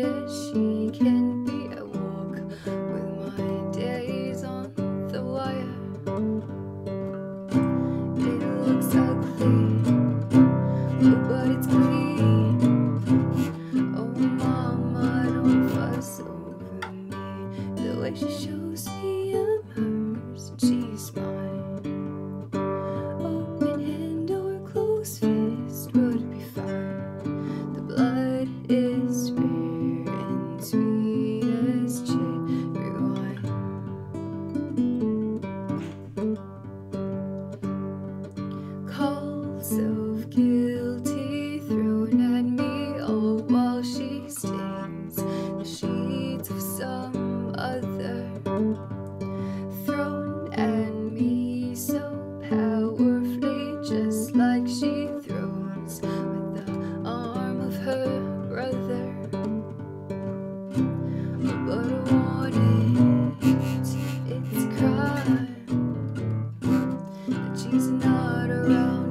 也许天。She's not around.